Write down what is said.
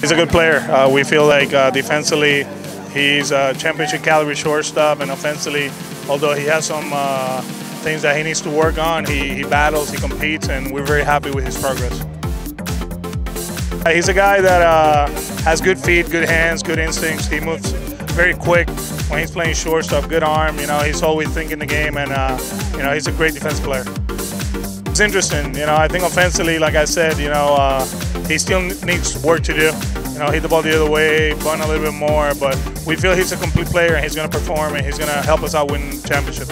He's a good player. Uh, we feel like uh, defensively, he's a championship caliber shortstop, and offensively, although he has some uh, things that he needs to work on, he, he battles, he competes, and we're very happy with his progress. Uh, he's a guy that uh, has good feet, good hands, good instincts. He moves very quick when he's playing shortstop, good arm. You know, he's always thinking the game, and uh, you know, he's a great defense player. It's interesting. You know, I think offensively, like I said, you know, uh, he still needs work to do. You know, hit the ball the other way, run a little bit more. But we feel he's a complete player, and he's going to perform, and he's going to help us out win championships.